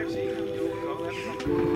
Versie.